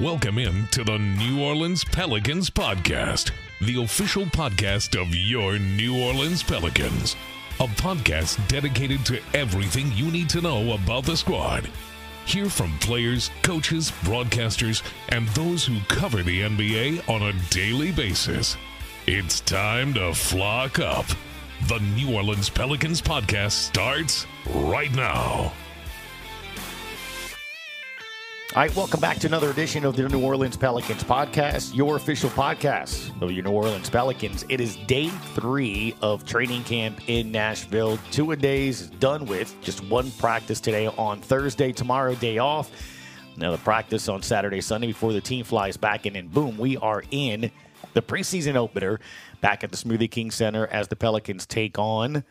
Welcome in to the New Orleans Pelicans podcast, the official podcast of your New Orleans Pelicans. A podcast dedicated to everything you need to know about the squad. Hear from players, coaches, broadcasters, and those who cover the NBA on a daily basis. It's time to flock up. The New Orleans Pelicans podcast starts right now. All right, welcome back to another edition of the New Orleans Pelicans podcast, your official podcast of your New Orleans Pelicans. It is day three of training camp in Nashville. Two a days done with, just one practice today on Thursday, tomorrow, day off. Another practice on Saturday, Sunday before the team flies back in, and boom, we are in the preseason opener back at the Smoothie King Center as the Pelicans take on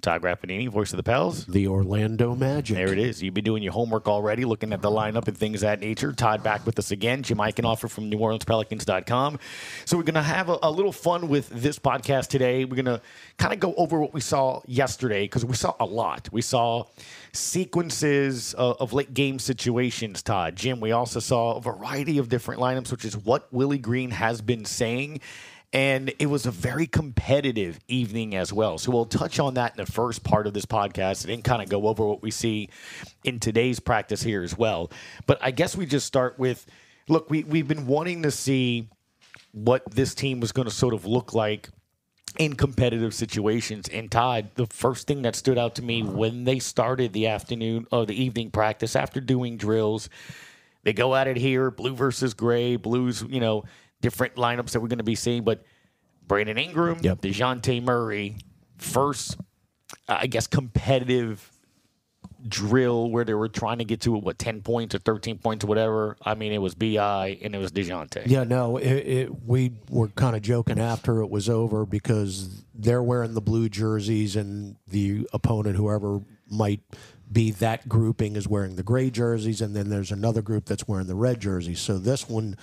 Todd Graffagnini, voice of the Pels. The Orlando Magic. There it is. You've been doing your homework already, looking at the lineup and things of that nature. Todd back with us again. Jim Eichenhofer from NewOrleansPelicans.com. So we're going to have a, a, little fun with this podcast today. We're going to kind of go over what we saw yesterday because we saw a lot. We saw sequences of, of late game situations, Todd. Jim, we also saw a variety of different lineups, which is what Willie Green has been saying and it was a very competitive evening as well. So we'll touch on that in the first part of this podcast and kind of go over what we see in today's practice here as well. But I guess we just start with look, we, we've been wanting to see what this team was going to sort of look like in competitive situations. And Todd, the first thing that stood out to me when they started the afternoon or the evening practice after doing drills, they go at it here, blue versus gray, blues, you know, different lineups that we're going to be seeing. But Brandon Ingram, yep. Dejounte Murray, first, I guess, competitive drill where they were trying to get to what 10 points or 13 points or whatever i mean it was bi and it was dejounte yeah no it, it, we were kind of joking after it was over because they're wearing the blue jerseys and the opponent whoever might be that grouping is wearing the gray jerseys and then there's another group that's wearing the red jerseys so this one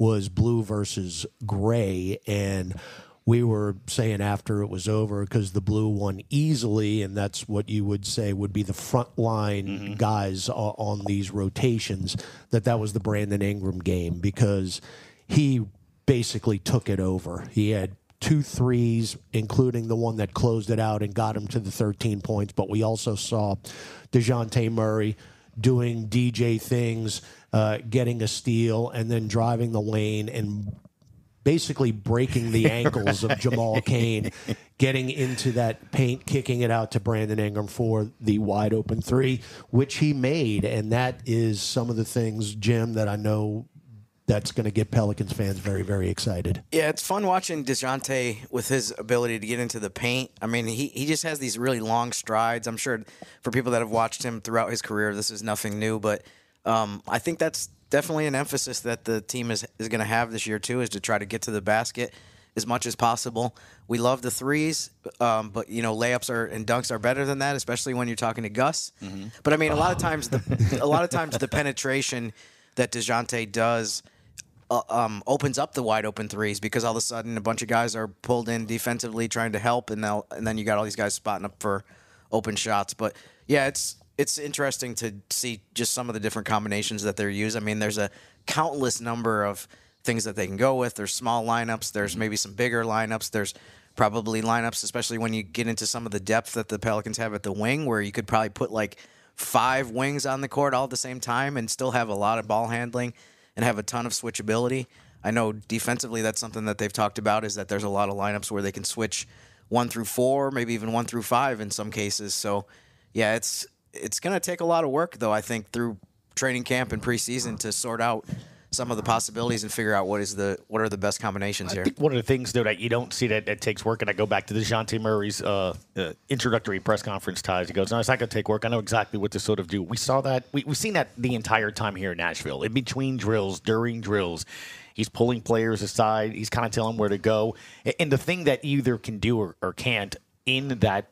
was blue versus gray. And we were saying after it was over because the blue won easily, and that's what you would say would be the front line mm-hmm. guys on these rotations, that that was the Brandon Ingram game because he basically took it over. He had two threes, including the one that closed it out and got him to the 13 points. But we also saw Dejounte Murray doing DJ things, uh, getting a steal, and then driving the lane and basically breaking the ankles right. of Jamal Cain, getting into that paint, kicking it out to Brandon Ingram for the wide open three, which he made. And that is some of the things, Jim, that I know that's going to get Pelicans fans very, very excited. Yeah, it's fun watching DeJounte with his ability to get into the paint. I mean, he, he just has these really long strides. I'm sure for people that have watched him throughout his career, this is nothing new, but um, I think that's definitely an emphasis that the team is, is going to have this year, too, is to try to get to the basket as much as possible. We love the threes, um, but you know layups are and dunks are better than that, especially when you're talking to Gus. Mm-hmm. But I mean, a lot of times the a lot of times the penetration that Dejounte does uh, um, opens up the wide open threes because all of a sudden a bunch of guys are pulled in defensively trying to help, and they'll and then you got all these guys spotting up for open shots. But yeah, it's it's interesting to see just some of the different combinations that they're using. I mean, there's a countless number of things that they can go with. There's small lineups. There's maybe some bigger lineups. There's probably lineups, especially when you get into some of the depth that the Pelicans have at the wing, where you could probably put like five wings on the court all at the same time and still have a lot of ball handling and have a ton of switchability. I know defensively that's something that they've talked about is that there's a lot of lineups where they can switch one through four, maybe even one through five in some cases. So, yeah, it's it's going to take a lot of work though. I think through training camp and preseason to sort out some of the possibilities and figure out what is the what are the best combinations here. one of the things though that you don't see that, that takes work, and I go back to the Dejounte Murray's uh, uh, introductory press conference ties. He goes, "No, it's not going to take work. I know exactly what to sort of do." We saw that. We, we've seen that the entire time here in Nashville, in between drills, during drills. He's pulling players aside. He's kind of telling where to go. And the thing that either can do or, or can't in that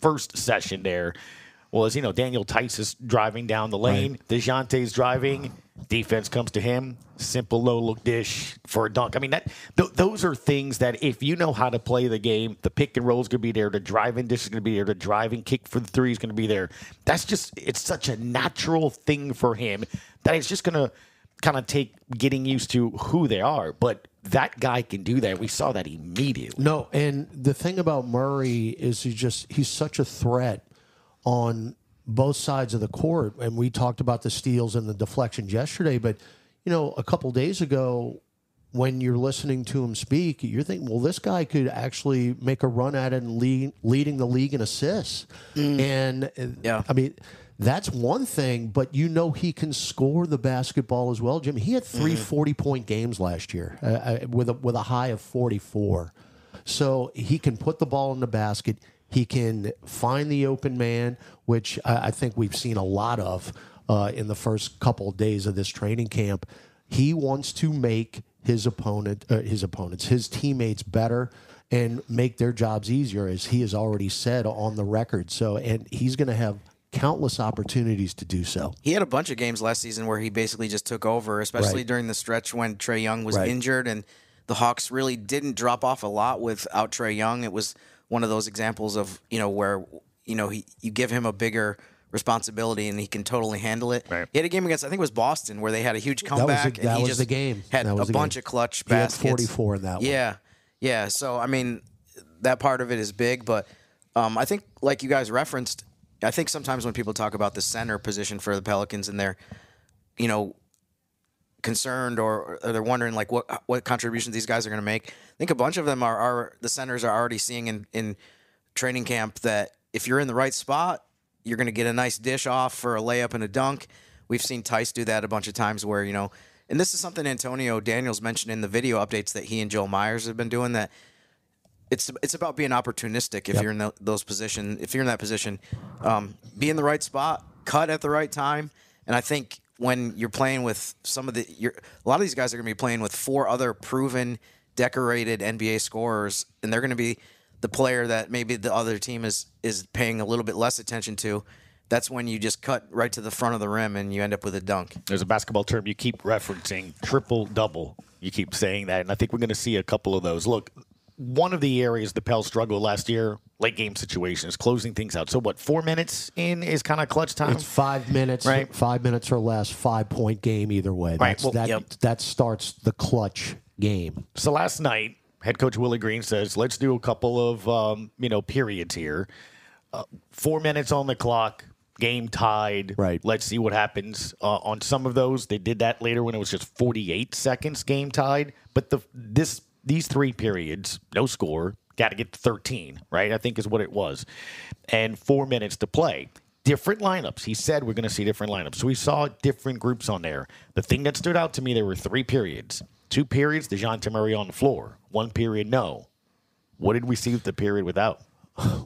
first session there was, you know, Daniel Theis is driving down the lane. Right. DeJounte's driving. Defense comes to him. Simple low look dish for a dunk. I mean, that th- those are things that if you know how to play the game, the pick and roll is going to be there. The driving dish is going to be there. The driving kick for the three is going to be there. That's just, it's such a natural thing for him that it's just going to kind of take getting used to who they are. But that guy can do that. We saw that immediately. No, and the thing about Murray is he just he's such a threat on both sides of the court. And we talked about the steals and the deflections yesterday, but you know, a couple days ago when you're listening to him speak, you're thinking, well, this guy could actually make a run at it and lead, leading the league in assists. And uh, Yeah. I mean, that's one thing, but you know he can score the basketball as well, Jim. He had 3 40 point games last year uh, uh, with a with a high of 44. So he can put the ball in the basket. He can find the open man, which I, I think we've seen a lot of uh, in the first couple of days of this training camp. He wants to make his opponent, uh, his opponents, his teammates better and make their jobs easier, as he has already said on the record. So, and he's going to have countless opportunities to do so. He had a bunch of games last season where he basically just took over, especially Right. during the stretch when Trae Young was Right. injured, and the Hawks really didn't drop off a lot without Trae Young. It was one of those examples of you know where you know he you give him a bigger responsibility and he can totally handle it. Right. He had a game against I think it was Boston where they had a huge was comeback the- and that he was just the game. had That a the bunch game. of clutch He had 44 in that one. Yeah, yeah. So I mean, that part of it is big, but um, I think like you guys referenced, I think sometimes when people talk about the center position for the Pelicans and they're, you know, concerned or, or they're wondering like what what contributions these guys are going to make. I think a bunch of them are, are the centers are already seeing in in training camp that if you're in the right spot, you're going to get a nice dish off for a layup and a dunk. We've seen Theis do that a bunch of times where, you know, and this is something Antonio Daniels mentioned in the video updates that he and Joe Myers have been doing that it's it's about being opportunistic if you're in tho- those position if you're in that position um, be in the right spot cut at the right time and i think when you're playing with some of the you're, a lot of these guys are going to be playing with four other proven decorated nba scorers and they're going to be the player that maybe the other team is is paying a little bit less attention to that's when you just cut right to the front of the rim and you end up with a dunk There's a basketball term you keep referencing, triple double. You keep saying that, and I think we're going to see a couple of those. Look, one of the areas the Pels struggled last year, late game situations, closing things out. So what? Four minutes in is kind of clutch time. It's five minutes, Right. five minutes or less, five point game either way. Right, well, that yep. that starts the clutch game. So last night, head coach Willie Green says, "Let's do a couple of um, you know periods here. Uh, four minutes on the clock, game tied. Right. Let's see what happens uh, on some of those. They did that later when it was just 48 seconds, game tied. But the this these three periods, no score, got to get to 13. Right, I think is what it was, and four minutes to play." Different lineups. He said we're going to see different lineups. So we saw different groups on there. The thing that stood out to me, there were three periods. Two periods, DeJounte Murray on the floor. One period, no. What did we see with the period without?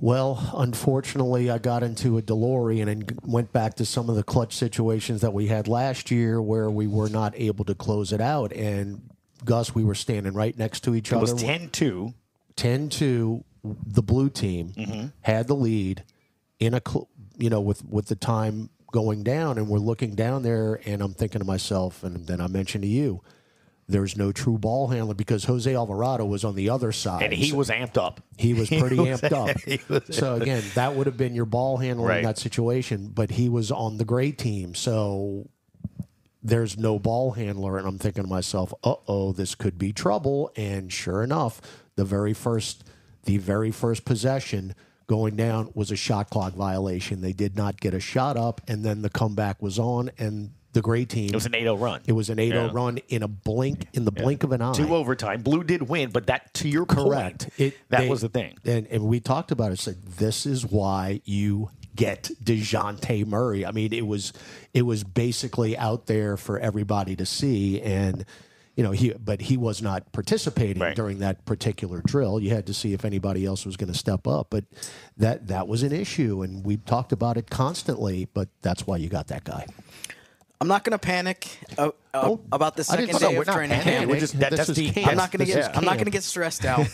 Well, unfortunately, I got into a DeLorean and went back to some of the clutch situations that we had last year where we were not able to close it out. And Gus, we were standing right next to each It other. It was 10 2. 10 2 the blue team Mm-hmm. had the lead in a cl- you know with with the time going down and we're looking down there and I'm thinking to myself and then I mentioned to you there's no true ball handler because Jose Alvarado was on the other side And he So was amped up. he was pretty was- amped up so again that would have been your ball handler Right. in that situation but he was on the gray team so there's no ball handler and i'm thinking to myself uh-oh this could be trouble and sure enough the very first the very first possession going down was a shot clock violation they did not get a shot up and then the comeback was on and the great team It was an 8 0 run. it was an 8-0 Yeah. run in a blink in the blink of an eye Two overtime. Blue did win, but that, to your Correct. point, It, that they- was the thing. And, and we talked about it. Said this is why you get Dejounte Murray. I mean, it was it was basically out there for everybody to see, and you know he but he was not participating Right. during that particular drill. You had to see if anybody else was going to step up, but that that was an issue, and we talked about it constantly. But that's why you got that guy. i'm not going to panic uh, uh, about the second no, day we're of training camp We're just- that- that's the- I'm not going to get. I'm not going to get stressed out.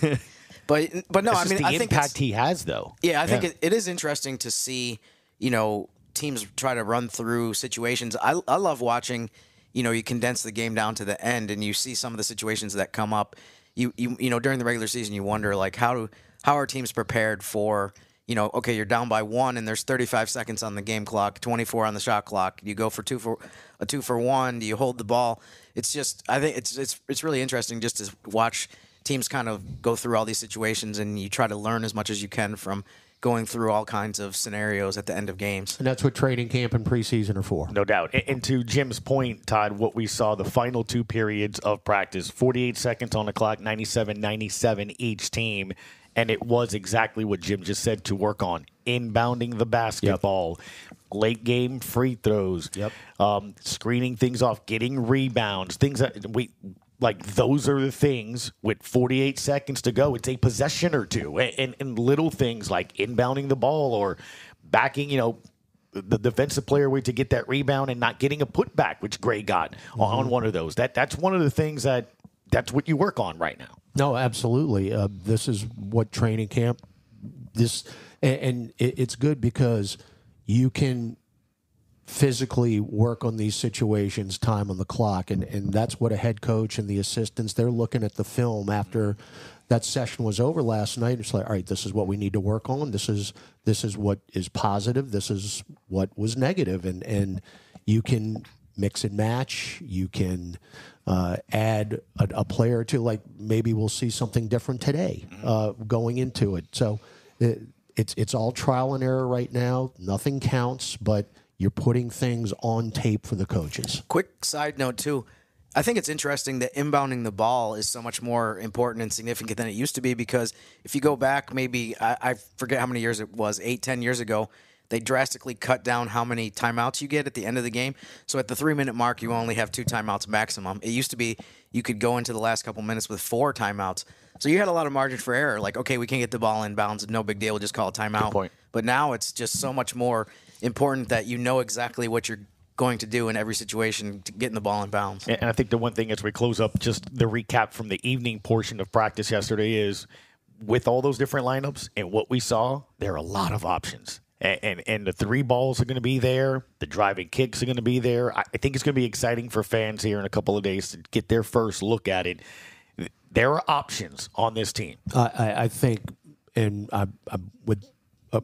but but no, This I mean the I think it's, impact he has, though. yeah, I think It, it is interesting to see you know teams try to run through situations. I I love watching. You know, you condense the game down to the end, and you see some of the situations that come up. You you you know during the regular season, you wonder like how do how are teams prepared for you know, okay, you're down by one and there's 35 seconds on the game clock, 24 on the shot clock. You go for two for a two for one. Do you hold the ball? It's just, I think it's it's it's really interesting just to watch teams kind of go through all these situations and you try to learn as much as you can from going through all kinds of scenarios at the end of games. And that's what training camp and preseason are for. No doubt. And, and to Jim's point, Todd, what we saw the final two periods of practice 48 seconds on the clock, 97 97 each team. And it was exactly what Jim just said to work on inbounding the basketball, late game free throws, Yep. um, screening things off, getting rebounds, things that we like. Those are the things with 48 seconds to go. It's a possession or two, and, and, and little things like inbounding the ball or backing, you know, the defensive player way to get that rebound and not getting a putback, which Gray got on Mm-hmm. one of those. That that's one of the things that that's what you work on right now. No, absolutely. Uh, this is what training camp. This and, and it, it's good because you can physically work on these situations, time on the clock, and and that's what a head coach and the assistants they're looking at the film after that session was over last night. It's like, all right, this is what we need to work on. This is this is what is positive. This is what was negative, and and you can mix and match. You can uh, add a, a player to like maybe we'll see something different today uh, going into it. So it, it's it's all trial and error right now. Nothing counts, but you're putting things on tape for the coaches. Quick side note too. I think it's interesting that inbounding the ball is so much more important and significant than it used to be because if you go back maybe I, I forget how many years it was, eight, ten years ago, they drastically cut down how many timeouts you get at the end of the game. So at the three minute mark, you only have two timeouts maximum. It used to be you could go into the last couple minutes with four timeouts. So you had a lot of margin for error. Like, okay, we can't get the ball in bounds, no big deal. We'll just call a timeout. point. But now it's just so much more important that you know exactly what you're going to do in every situation to getting the ball in bounds. And I think the one thing as we close up, just the recap from the evening portion of practice yesterday is with all those different lineups and what we saw, there are a lot of options. And, and, and the three balls are going to be there. The driving kicks are going to be there. I I think it's going to be exciting for fans here in a couple of days to get their first look at it. There are options on this team. I, I, I think, and I, I would uh,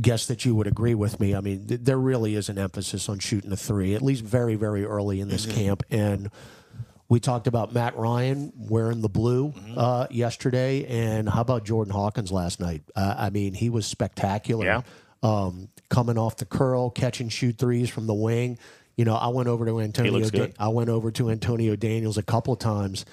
guess that you would agree with me. I mean, th- there really is an emphasis on shooting a three, at least very, very early in this camp. And we talked about Matt Ryan wearing the blue uh, yesterday, and how about Jordan Hawkins last night? Uh, I mean, he was spectacular. Yeah. Um, coming off the curl, catching shoot threes from the wing. You know, I went over to Antonio. Da- I went over to Antonio Daniels a couple times,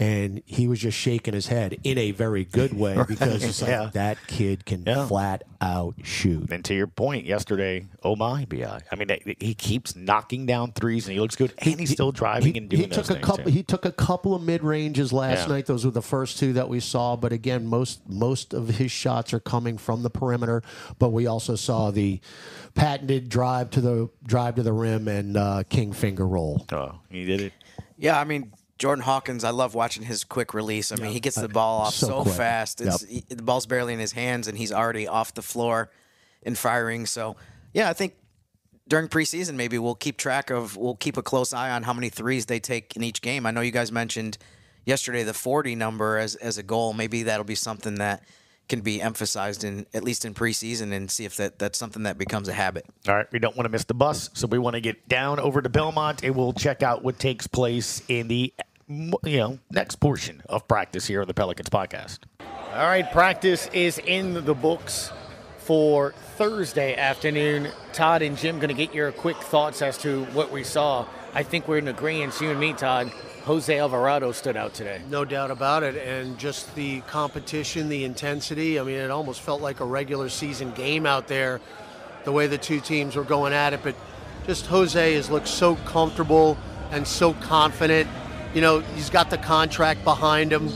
and he was just shaking his head in a very good way because it's like, Yeah. that kid can Yeah. flat out shoot. And to your point yesterday, oh my, Bi. I mean, he keeps knocking down threes and he looks good, and he's still driving He, and doing he those took a couple. too. He took a couple of mid ranges last Yeah. night. Those were the first two that we saw. But again, most most of his shots are coming from the perimeter. But we also saw the patented drive to the drive to the rim and uh, king finger roll. Oh, he did it. Yeah, I mean Jordan Hawkins, I love watching his quick release. I mean, he gets the ball off so so, fast. It's, Yep. he- the ball's barely in his hands, and he's already off the floor and firing. So, yeah, I think during preseason maybe we'll keep track of we'll keep a close eye on how many threes they take in each game. I know you guys mentioned yesterday the 40 number as as a goal. Maybe that'll be something that can be emphasized in at least in preseason and see if that that's something that becomes a habit. All right, we don't want to miss the bus, so we want to get down over to Belmont and we'll check out what takes place in the you know next portion of practice here on the Pelicans podcast. All right, practice is in the books for Thursday afternoon. Todd and Jim going to get your quick thoughts as to what we saw. I think we're in agreement, you and me, Todd. Jose Alvarado stood out today. No doubt about it. And just the competition, the intensity. I mean, it almost felt like a regular season game out there, the way the two teams were going at it. But just Jose has looked so comfortable and so confident. You know, he's got the contract behind him,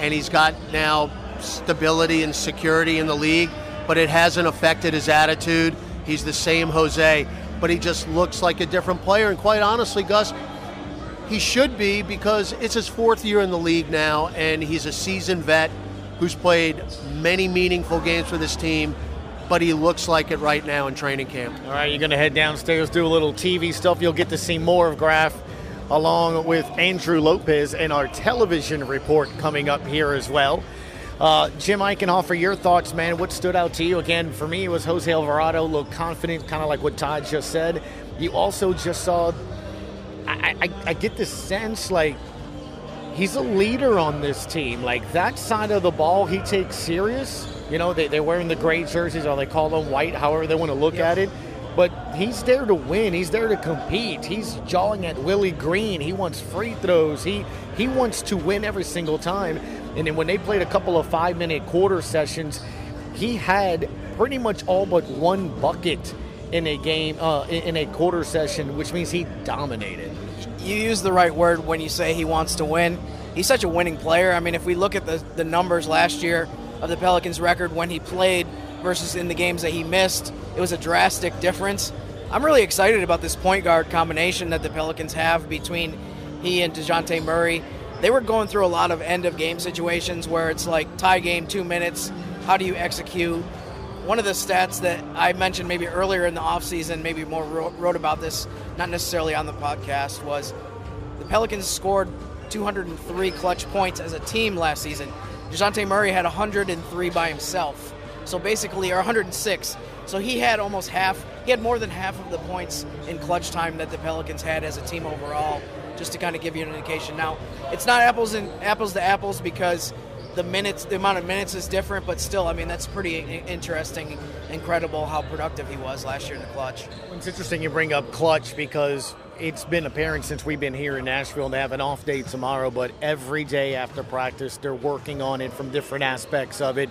and he's got now stability and security in the league, but it hasn't affected his attitude. He's the same Jose, but he just looks like a different player. And quite honestly, Gus, he should be because it's his fourth year in the league now, and he's a seasoned vet who's played many meaningful games for this team. But he looks like it right now in training camp. All right, you're going to head downstairs, do a little TV stuff. You'll get to see more of Graf along with Andrew Lopez and our television report coming up here as well. Uh, Jim Eichenhofer, your thoughts, man. What stood out to you? Again, for me, it was Jose Alvarado, looked confident, kind of like what Todd just said. You also just saw, I, I, I get this sense like he's a leader on this team. Like that side of the ball, he takes serious. You know, they, they're wearing the gray jerseys, or they call them white, however they want to look at it. But he's there to win. He's there to compete. He's jawing at Willie Green. He wants free throws. He he wants to win every single time. And then when they played a couple of five minute quarter sessions, he had pretty much all but one bucket in a game uh, in a quarter session, which means he dominated. You use the right word when you say he wants to win. He's such a winning player. I mean, if we look at the, the numbers last year of the Pelicans record when he played versus in the games that he missed, it was a drastic difference. I'm really excited about this point guard combination that the Pelicans have between he and DeJounte Murray. They were going through a lot of end of game situations where it's like tie game, two minutes. How do you execute? One of the stats that I mentioned maybe earlier in the offseason, maybe more wrote, about this, not necessarily on the podcast, was the Pelicans scored 203 clutch points as a team last season. DeJounte Murray had 103 by himself. So basically, or 106. So he had almost half, he had more than half of the points in clutch time that the Pelicans had as a team overall, just to kind of give you an indication. Now, it's not apples and apples to apples because the minutes, the amount of minutes is different, but still, I mean, that's pretty interesting, incredible how productive he was last year in the clutch. It's interesting you bring up clutch because it's been apparent since we've been here in Nashville they have an off day tomorrow, but every day after practice, they're working on it from different aspects of it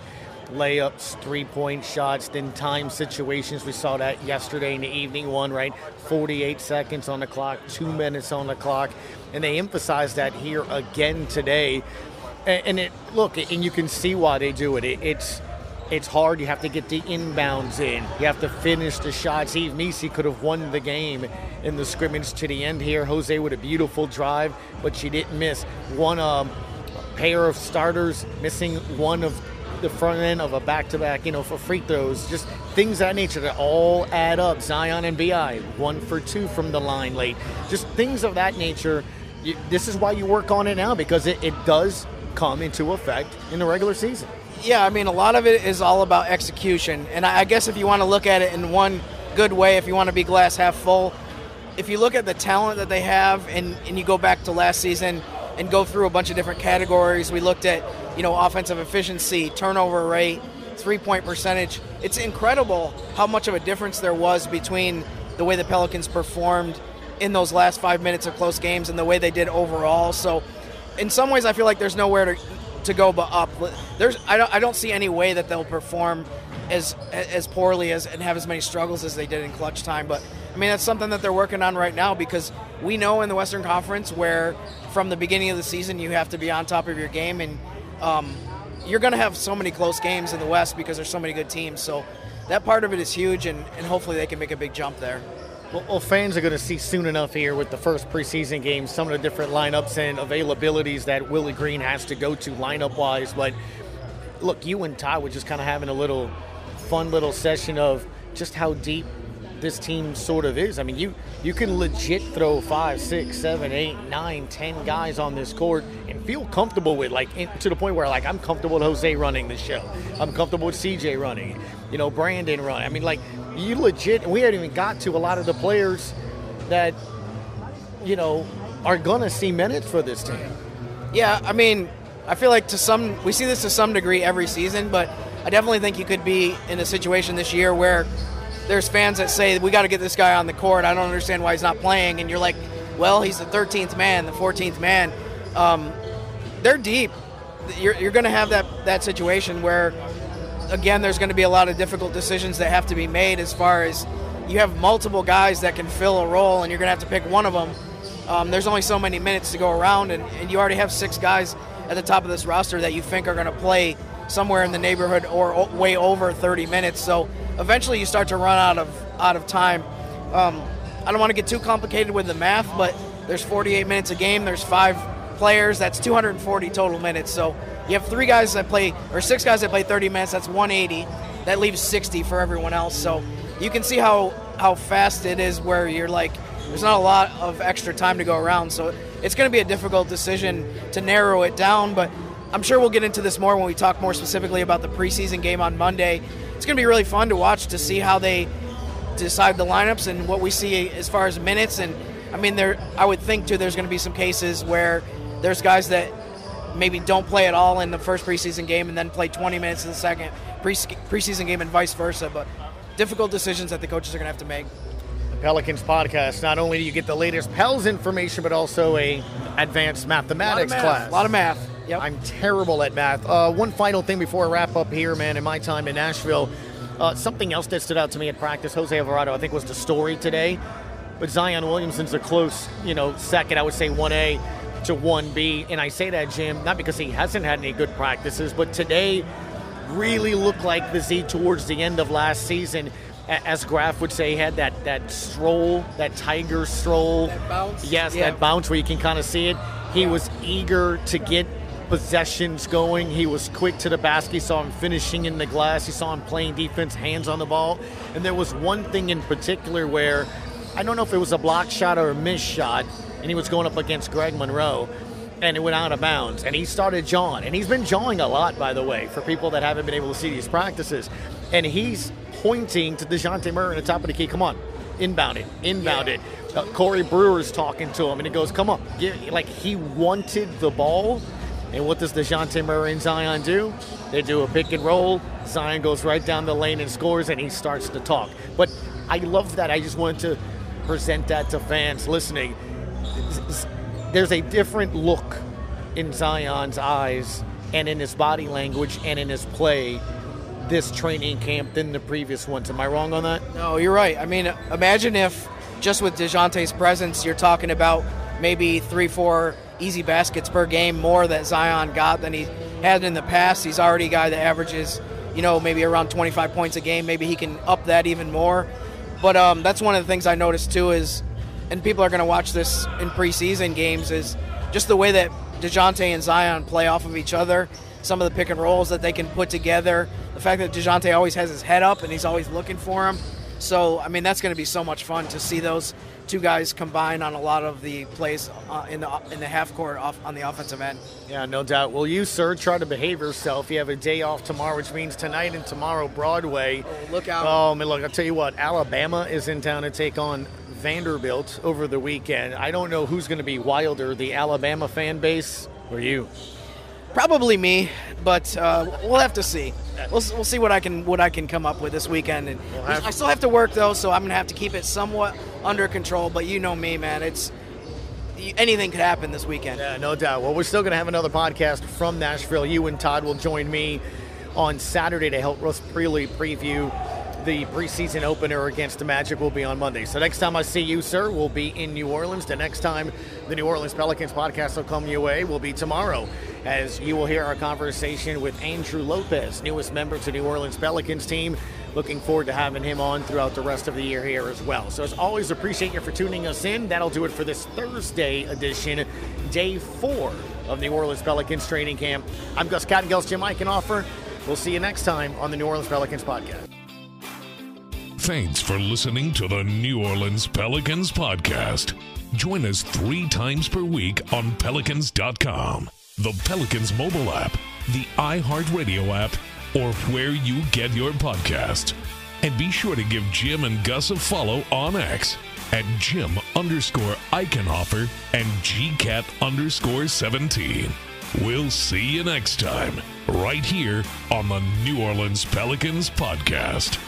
layups, three point shots, then time situations. We saw that yesterday in the evening one, right? 48 seconds on the clock, two minutes on the clock. And they emphasized that here again today. And it look, and you can see why they do it. It's it's hard. You have to get the inbounds in. You have to finish the shots. Yves Missi could have won the game in the scrimmage to the end here. Jose with a beautiful drive, but she didn't miss one um, pair of starters, missing one of the front end of a back-to-back, you know, for free throws, just things that nature that all add up. Zion and Bi, one for two from the line late, just things of that nature. You, this is why you work on it now because it, it does come into effect in the regular season. Yeah, I mean, a lot of it is all about execution, and I guess if you want to look at it in one good way, if you want to be glass half full, if you look at the talent that they have, and, and you go back to last season and go through a bunch of different categories, we looked at you know, offensive efficiency, turnover rate, three point percentage. It's incredible how much of a difference there was between the way the Pelicans performed in those last five minutes of close games and the way they did overall. So, in some ways, I feel like there's nowhere to, to go but up. There's, I don't, I don't see any way that they'll perform as as poorly as and have as many struggles as they did in clutch time. But I mean, that's something that they're working on right now because we know in the Western Conference where from the beginning of the season you have to be on top of your game and um, you're going to have so many close games in the West because there's so many good teams. So that part of it is huge, and, and hopefully they can make a big jump there. Well, well, fans are going to see soon enough here with the first preseason games some of the different lineups and availabilities that Willie Green has to go to lineup wise. But look, you and Ty were just kind of having a little fun little session of just how deep this team sort of is. I mean, you you can legit throw five, six, seven, eight, nine, ten guys on this court and feel comfortable with, like, in, to the point where, like, I'm comfortable with Jose running the show. I'm comfortable with CJ running, you know, Brandon running. I mean, like, you legit. We haven't even got to a lot of the players that, you know, are gonna see minutes for this team. Yeah, I mean, I feel like to some we see this to some degree every season, but I definitely think you could be in a situation this year where there's fans that say we got to get this guy on the court. I don't understand why he's not playing, and you're like, well, he's the 13th man, the 14th man. Um, they're deep. You're, you're going to have that that situation where, again, there's going to be a lot of difficult decisions that have to be made as far as you have multiple guys that can fill a role, and you're going to have to pick one of them. Um, there's only so many minutes to go around, and, and you already have six guys at the top of this roster that you think are going to play somewhere in the neighborhood or way over 30 minutes. So eventually you start to run out of out of time. Um, I don't want to get too complicated with the math, but there's 48 minutes a game. There's five players. That's 240 total minutes. So you have three guys that play, or six guys that play 30 minutes. That's 180. That leaves 60 for everyone else. So you can see how how fast it is. Where you're like, there's not a lot of extra time to go around. So it's going to be a difficult decision to narrow it down, but I'm sure we'll get into this more when we talk more specifically about the preseason game on Monday. It's going to be really fun to watch to see how they decide the lineups and what we see as far as minutes. And I mean, there I would think too there's going to be some cases where there's guys that maybe don't play at all in the first preseason game and then play 20 minutes in the second pre- preseason game and vice versa. But difficult decisions that the coaches are going to have to make. The Pelicans podcast. Not only do you get the latest Pels information, but also a advanced mathematics math. class. A lot of math. Yep. I'm terrible at math. Uh, one final thing before I wrap up here, man. In my time in Nashville, uh, something else that stood out to me at practice, Jose Alvarado, I think was the story today. But Zion Williamson's a close, you know, second. I would say 1A to 1B, and I say that, Jim, not because he hasn't had any good practices, but today really looked like the Z towards the end of last season as Graf would say, he had that that stroll, that tiger stroll. That bounce? Yes, Yeah. that bounce where you can kind of see it. He was eager to get possessions going. He was quick to the basket. You saw him finishing in the glass. He saw him playing defense, hands on the ball. And there was one thing in particular where I don't know if it was a block shot or a missed shot, and he was going up against Greg Monroe. And it went out of bounds, and he started jawing. And he's been jawing a lot, by the way, for people that haven't been able to see these practices. And he's pointing to DeJounte Murray in the top of the key. Come on, inbound it, inbound it. Uh, Corey Brewer's talking to him, and he goes, "Come on!" Give, like he wanted the ball. And what does DeJounte Murray and Zion do? They do a pick and roll. Zion goes right down the lane and scores, and he starts to talk. But I love that. I just wanted to present that to fans listening. There's a different look in Zion's eyes and in his body language and in his play this training camp than the previous ones. Am I wrong on that? No, you're right. I mean, imagine if just with DeJounte's presence, you're talking about maybe three, four easy baskets per game more that Zion got than he had in the past. He's already a guy that averages, you know, maybe around 25 points a game. Maybe he can up that even more. But um, that's one of the things I noticed too is, and people are going to watch this in preseason games, is just the way that DeJounte and Zion play off of each other. Some of the pick and rolls that they can put together. The fact that DeJounte always has his head up and he's always looking for him. So, I mean, that's going to be so much fun to see those two guys combine on a lot of the plays uh, in the in the half court off, on the offensive end. Yeah, no doubt. Will you, sir, try to behave yourself. You have a day off tomorrow, which means tonight and tomorrow, Broadway. Oh, look out. Oh, man, look, I'll tell you what, Alabama is in town to take on Vanderbilt over the weekend. I don't know who's going to be wilder, the Alabama fan base or you. Probably me, but uh, we'll have to see. We'll, we'll see what I can what I can come up with this weekend. And have- I still have to work though, so I'm gonna have to keep it somewhat under control. But you know me, man. It's anything could happen this weekend. Yeah, no doubt. Well, we're still going to have another podcast from Nashville. You and Todd will join me on Saturday to help us pre- preview the preseason opener against the Magic will be on Monday. So next time I see you, sir, we'll be in New Orleans. The next time the New Orleans Pelicans podcast will come your way will be tomorrow, as you will hear our conversation with Andrew Lopez, newest member to New Orleans Pelicans team. Looking forward to having him on throughout the rest of the year here as well. So as always, appreciate you for tuning us in. That'll do it for this Thursday edition, day four of New Orleans Pelicans training camp. I'm Gus Kattengell's, Jim Eichenhofer. We'll see you next time on the New Orleans Pelicans podcast. Thanks for listening to the New Orleans Pelicans podcast. Join us three times per week on Pelicans.com, the Pelicans mobile app, the iHeartRadio app, or where you get your podcast. And be sure to give Jim and Gus a follow on X at Jim underscore Eichenhofer and GCat underscore 17. We'll see you next time, right here on the New Orleans Pelicans podcast.